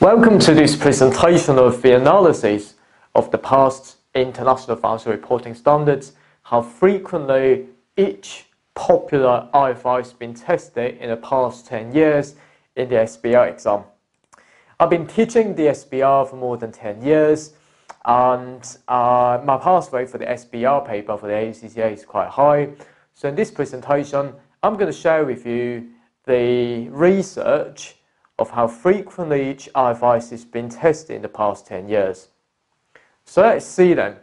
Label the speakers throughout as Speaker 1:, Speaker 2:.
Speaker 1: Welcome to this presentation of the analysis of the past international financial reporting standards, how frequently each popular IFR has been tested in the past 10 years in the SBR exam. I've been teaching the SBR for more than 10 years and uh, my pass rate for the SBR paper for the ACCA is quite high. So in this presentation, I'm going to share with you the research of how frequently each IFRS has been tested in the past 10 years. So let's see then.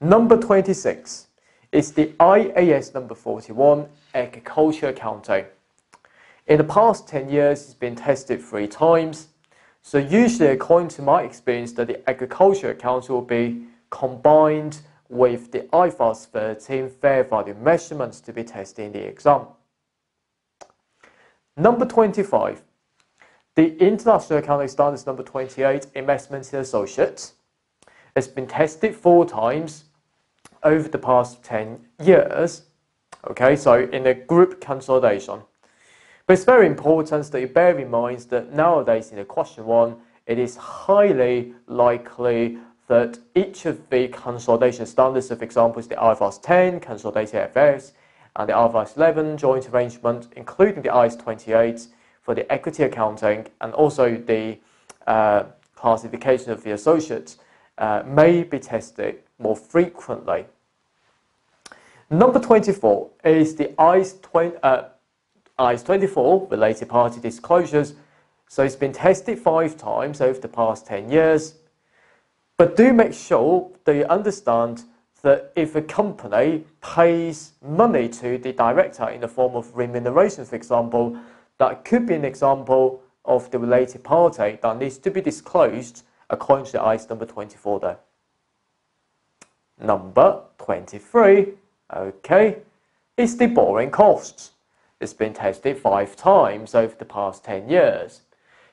Speaker 1: Number 26 is the IAS number 41, Agriculture Accounting. In the past 10 years, it's been tested three times. So usually, according to my experience, that the agriculture accounts will be combined with the IFRS 13 fair value measurements to be tested in the exam. Number 25 the International Accounting Standards number 28, Investments in Associates, has been tested four times over the past 10 years. Okay, so in a group consolidation. But it's very important that you bear in mind that nowadays in the question one, it is highly likely that each of the consolidation standards, for example, is the IFRS 10, consolidated FS, and the IFRS 11 joint arrangement, including the IAS 28, for the equity accounting and also the uh, classification of the associates uh, may be tested more frequently. Number 24 is the 20, uh, IAS 24 related party disclosures. So it's been tested five times over the past 10 years. But do make sure that you understand that if a company pays money to the director in the form of remuneration, for example, that could be an example of the related party that needs to be disclosed according to IAS number 24 there. Number 23, okay, is the borrowing costs. It's been tested five times over the past 10 years.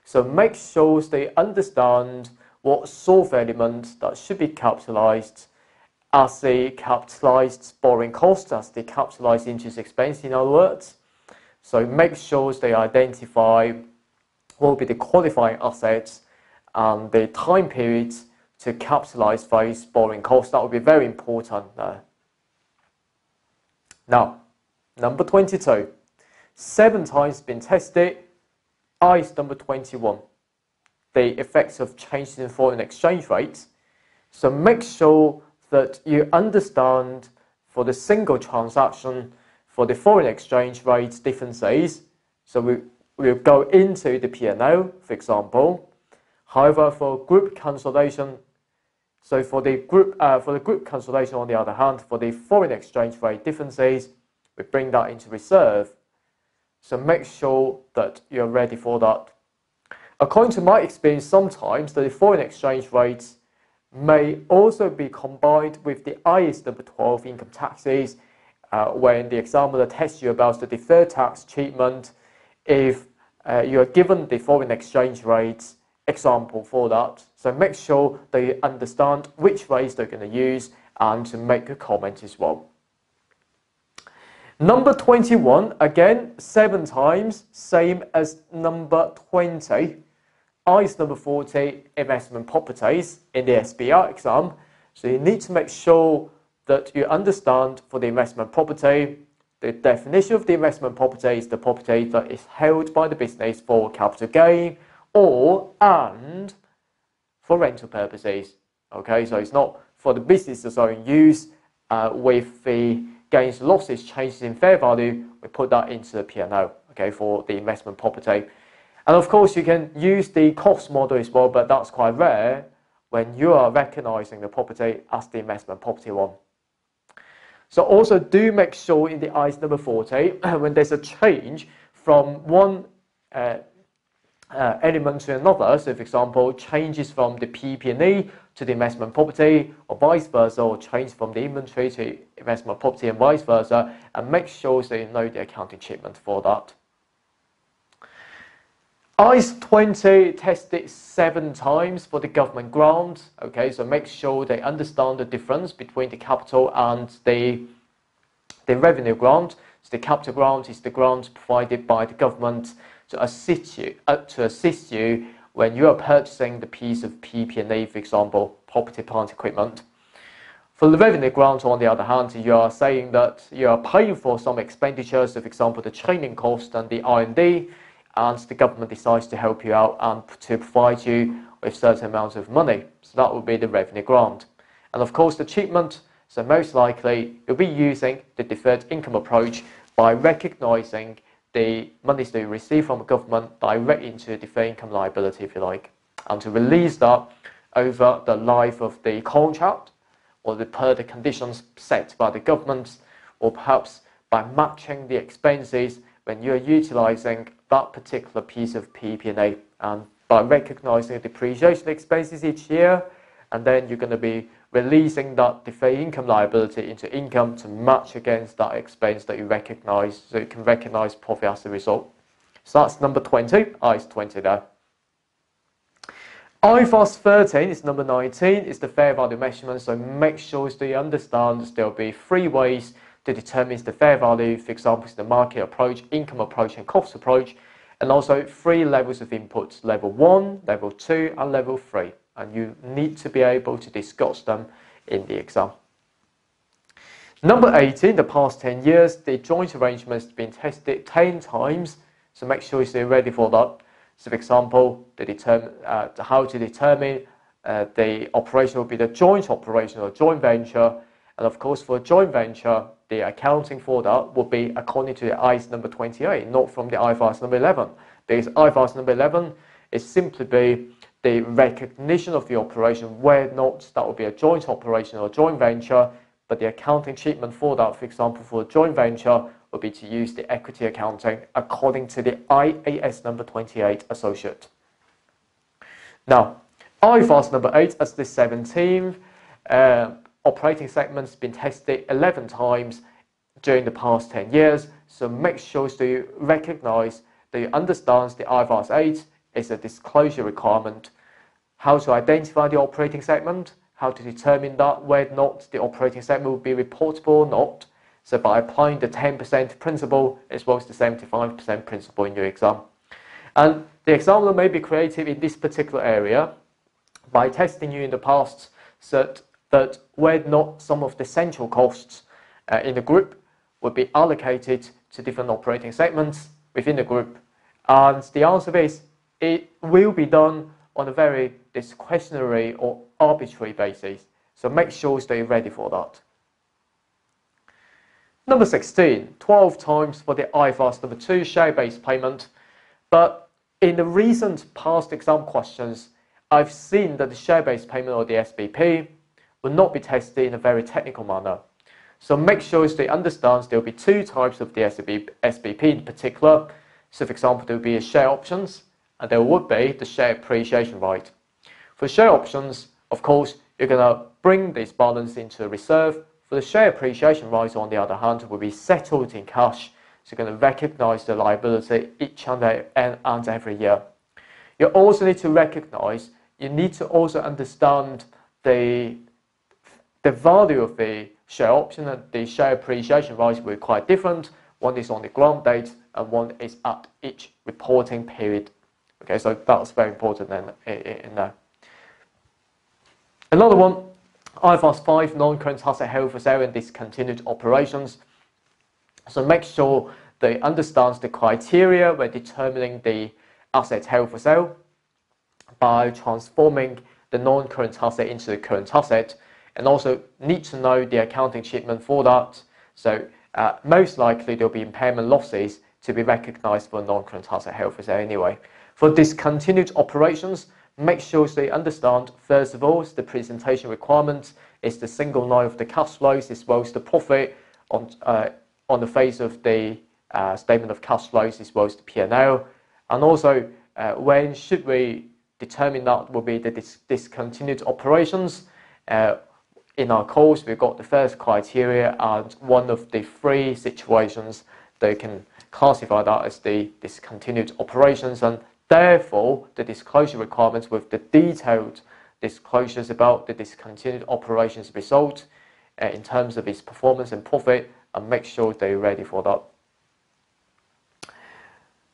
Speaker 1: So make sure they understand what sort of element that should be capitalized as the capitalized borrowing cost, as the capitalized interest expense in other words, so make sure they identify what will be the qualifying assets and the time periods to capitalize those borrowing costs. That will be very important. Uh, now, number 22. Seven times been tested. IAS number 21. The effects of changes in foreign exchange rates. So make sure that you understand for the single transaction for the foreign exchange rate differences, so we will go into the P&L, for example. However, for group consolidation, so for the group uh, for the group consolidation, on the other hand, for the foreign exchange rate differences, we bring that into reserve. So make sure that you're ready for that. According to my experience, sometimes the foreign exchange rates may also be combined with the IAS number 12 income taxes uh, when the examiner tests you about the deferred tax treatment, if uh, you are given the foreign exchange rates example for that. So make sure they understand which rates they're going to use and to make a comment as well. Number 21, again, seven times, same as number 20. IAS number 40, investment properties in the SBR exam. So you need to make sure that you understand for the investment property, the definition of the investment property is the property that is held by the business for capital gain or and for rental purposes. Okay, so it's not for the business's own use uh, with the gains losses changes in fair value, we put that into the P&L, okay, for the investment property. And of course, you can use the cost model as well, but that's quite rare when you are recognizing the property as the investment property one. So also do make sure in the IAS number 40, when there's a change from one uh, uh, element to another, so for example, changes from the PP&E to the investment property or vice versa, or change from the inventory to investment property and vice versa, and make sure that you know the accounting treatment for that. IAS 20 tested seven times for the government grant. Okay, so make sure they understand the difference between the capital and the, the revenue grant. So the capital grant is the grant provided by the government to assist you, uh, to assist you when you are purchasing the piece of PP&E, for example, property, plant, equipment. For the revenue grant, on the other hand, you are saying that you are paying for some expenditures, for example, the training cost and the R&D, and the government decides to help you out and to provide you with certain amounts of money. So that would be the revenue grant. And of course, the treatment, so most likely you'll be using the deferred income approach by recognizing the monies that you receive from the government directly into deferred income liability, if you like, and to release that over the life of the contract or the, per the conditions set by the government, or perhaps by matching the expenses when you're utilizing that particular piece of PP&E and by recognizing depreciation expenses each year, and then you're going to be releasing that deferred income liability into income to match against that expense that you recognize, so you can recognize profit as a result. So that's number 20, IAS 20 there. IFRS 13 is number 19, it's the fair value measurement, so make sure that you understand there'll be three ways to determine the fair value, for example, the market approach, income approach, and cost approach, and also three levels of inputs, level 1, level 2, and level 3 and you need to be able to discuss them in the exam. Number 18, the past 10 years, the joint arrangement has been tested 10 times, so make sure you're ready for that. So for example, the determine, uh, how to determine uh, the operation will be the joint operation or joint venture, and of course for a joint venture, the accounting for that will be according to the IAS number 28, not from the IFRS number 11, because IFRS number 11 is simply be the recognition of the operation where not that would be a joint operation or joint venture, but the accounting treatment for that, for example, for a joint venture, would be to use the equity accounting according to the IAS number 28 associate. Now, IFRS number 8 as the 17th uh, operating segment's been tested 11 times during the past 10 years, so make sure to you recognize that you understand the IFRS 8 is a disclosure requirement how to identify the operating segment, how to determine that whether or not the operating segment will be reportable or not. So by applying the 10% principle as well as the 75% principle in your exam. And the examiner may be creative in this particular area by testing you in the past that, that or not some of the central costs uh, in the group would be allocated to different operating segments within the group. And the answer is it will be done on a very discretionary or arbitrary basis. So make sure you stay ready for that. Number 16, 12 times for the IFRS number 2 share-based payment. But in the recent past exam questions, I've seen that the share-based payment or the SBP will not be tested in a very technical manner. So make sure they understand there will be two types of the SBP in particular. So for example, there will be a share options and there would be the share appreciation right. For share options, of course, you're going to bring this balance into reserve. For the share appreciation rights, on the other hand, will be settled in cash. So you're going to recognize the liability each and, and every year. You also need to recognize, you need to also understand the, the value of the share option and the share appreciation rights will be quite different. One is on the grant date and one is at each reporting period Okay, so that's very important then in there. Another one, IFRS 5, non-current asset held for sale and discontinued operations. So make sure they understands the criteria when determining the asset held for sale by transforming the non-current asset into the current asset and also need to know the accounting treatment for that. So uh, most likely there'll be impairment losses to be recognized for non-current asset held for sale anyway. For discontinued operations, make sure they understand, first of all, the presentation requirements is the single line of the cash flows as well as the profit on, uh, on the face of the uh, statement of cash flows as well as the P&L. And also, uh, when should we determine that will be the dis discontinued operations? Uh, in our course, we've got the first criteria and one of the three situations they can classify that as the discontinued operations and Therefore, the disclosure requirements with the detailed disclosures about the discontinued operations result uh, in terms of its performance and profit and make sure they're ready for that.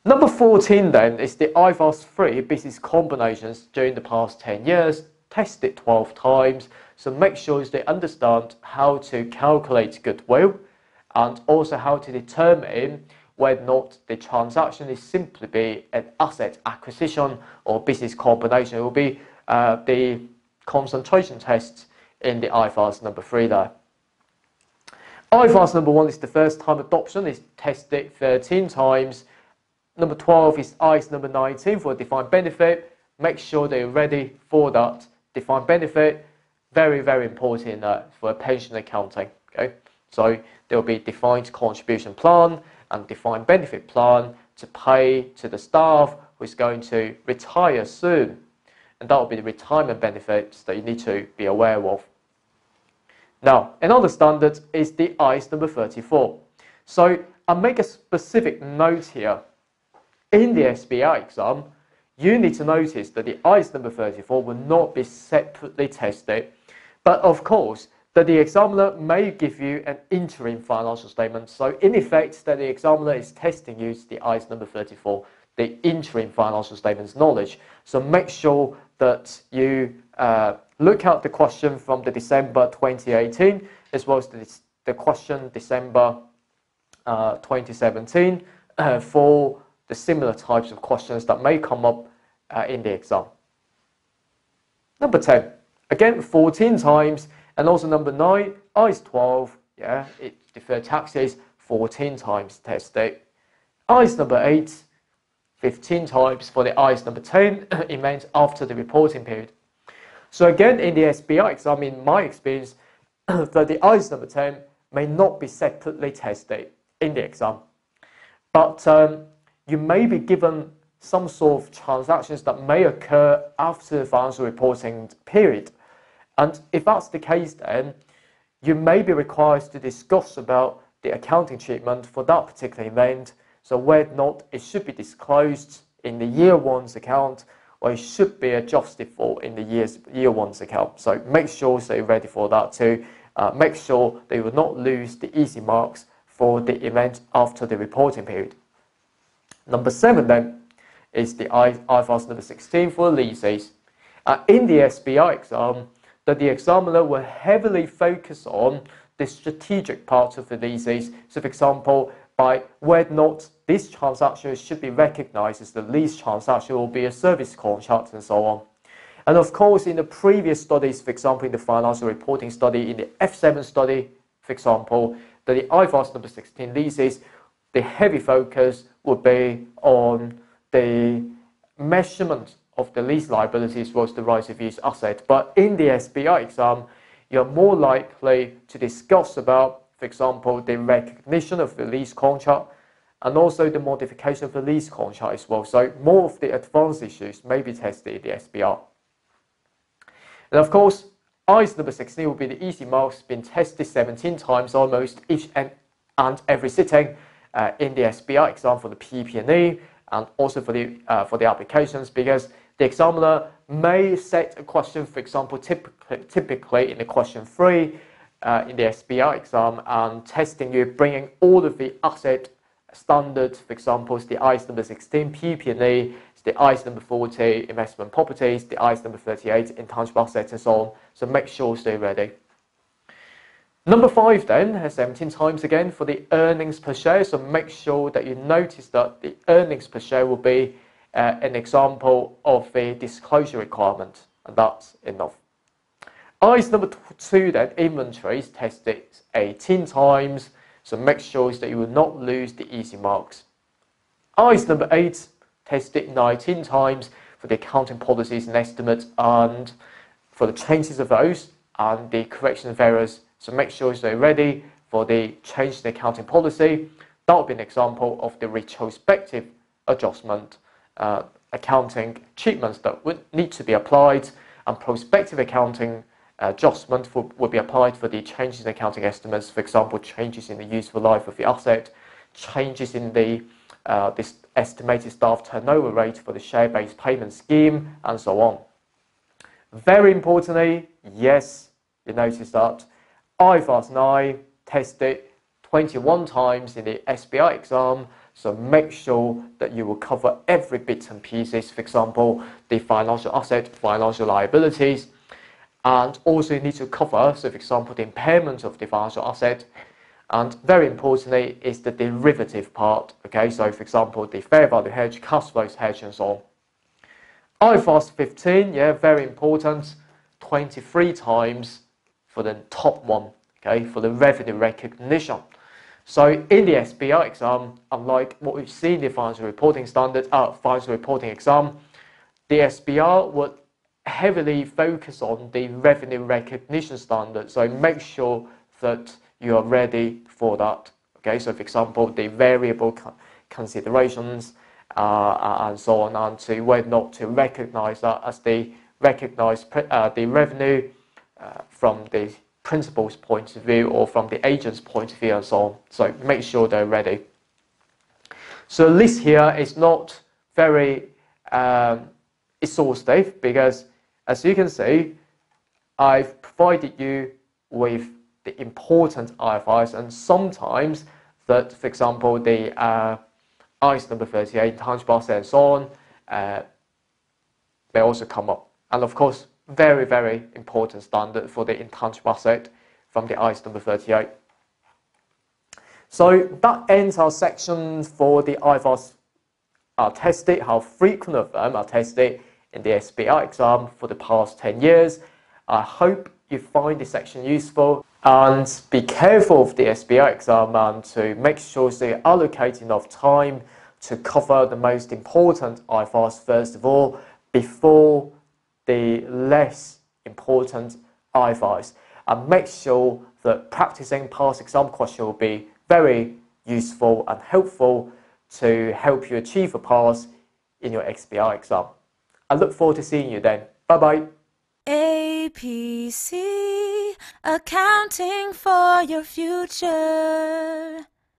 Speaker 1: Number 14 then is the IFRS 3 business combinations during the past 10 years, tested 12 times. So make sure they understand how to calculate goodwill and also how to determine whether or not the transaction is simply be an asset acquisition or business combination. It will be uh, the concentration test in the IFRS number 3 there. IFRS number 1 is the first time adoption, it's tested 13 times Number 12 is IAS number 19 for defined benefit. Make sure they're ready for that defined benefit. Very, very important uh, for pension accounting. Okay, so there will be defined contribution plan and defined benefit plan to pay to the staff who is going to retire soon. And that will be the retirement benefits that you need to be aware of. Now, another standard is the IAS number 34. So I'll make a specific note here in the SBR exam, you need to notice that the IAS number 34 will not be separately tested. But of course, that the examiner may give you an interim financial statement. So in effect, that the examiner is testing you the IAS number 34, the interim financial statements knowledge. So make sure that you uh, look at the question from the December 2018 as well as the, the question December uh, 2017 uh, for the similar types of questions that may come up uh, in the exam. Number 10, again 14 times, and also number 9, IAS 12, yeah, it deferred taxes 14 times tested. ICE number 8, 15 times for the IAS number 10, it meant after the reporting period. So again, in the SBR exam, in my experience, that the IAS number 10 may not be separately tested in the exam. But um, you may be given some sort of transactions that may occur after the financial reporting period. And if that's the case, then you may be required to discuss about the accounting treatment for that particular event. So whether or not it should be disclosed in the year one's account or it should be adjusted for in the year's, year one's account. So make sure that you're ready for that too. Uh, make sure you will not lose the easy marks for the event after the reporting period. Number seven then is the IFRS number 16 for leases. Uh, in the SBR exam, that the examiner will heavily focus on the strategic part of the leases. So for example, by whether or not this transaction should be recognized as the lease transaction or be a service contract and so on. And of course, in the previous studies, for example, in the financial reporting study, in the F7 study, for example, that the IFRS number 16 leases, the heavy focus would be on the measurement of the lease liabilities was the right of use asset. But in the SBR exam, you're more likely to discuss about, for example, the recognition of the lease contract and also the modification of the lease contract as well. So more of the advanced issues may be tested in the SBR. And of course, IAS number 16 will be the easy marks, been tested 17 times almost each and, and every sitting uh, in the SBR exam for the PP&E and also for the, uh, for the applications because the examiner may set a question, for example, typically, typically in the question three uh, in the SBR exam and testing you, bringing all of the asset standards, for example, the IAS number 16 PP&E, the IAS number 40 investment properties, the IAS number 38 intangible assets and so on. So make sure stay ready. Number five then, has 17 times again for the earnings per share. So make sure that you notice that the earnings per share will be uh, an example of a disclosure requirement. And that's enough. IAS number two then, inventories tested 18 times. So make sure that you will not lose the easy marks. IAS number eight, tested 19 times for the accounting policies and estimates and for the changes of those and the correction of errors so make sure they're ready for the change in the accounting policy. That would be an example of the retrospective adjustment uh, accounting treatments that would need to be applied and prospective accounting adjustment for, would be applied for the changes in accounting estimates, for example, changes in the useful life of the asset, changes in the uh, this estimated staff turnover rate for the share-based payment scheme, and so on. Very importantly, yes, you notice that IFRS 9 tested 21 times in the SBR exam. So make sure that you will cover every bit and pieces. For example, the financial asset, financial liabilities, and also you need to cover, so for example, the impairment of the financial asset, and very importantly is the derivative part. Okay, so for example, the fair value hedge, cash flows hedge, and so on. IFRS 15, yeah, very important, 23 times for the top one, okay, for the revenue recognition. So in the SBR exam, unlike what we've seen in the financial reporting standard, uh, financial reporting exam, the SBR would heavily focus on the revenue recognition standard. So make sure that you are ready for that. Okay, so for example, the variable considerations uh, and so on, and to whether not to recognize that as the recognize uh, the revenue uh, from the principal's point of view or from the agent's point of view and so on. So make sure they're ready. So list here is not very um, exhaustive because as you can see, I've provided you with the important IFRS and sometimes that, for example, the uh, IAS number 38, intangible assets and so on, uh, may also come up. And of course, very, very important standard for the intangible asset from the IAS number 38. So that ends our section for the IFRS are tested, how frequent of them are tested in the SBR exam for the past 10 years. I hope you find this section useful and be careful of the SBR exam and to make sure that you allocate enough time to cover the most important IFRS first of all before the less important IFRS and make sure that practicing past exam questions will be very useful and helpful to help you achieve a pass in your SBR exam. I look forward to seeing you then. Bye bye.
Speaker 2: APC, accounting for your future.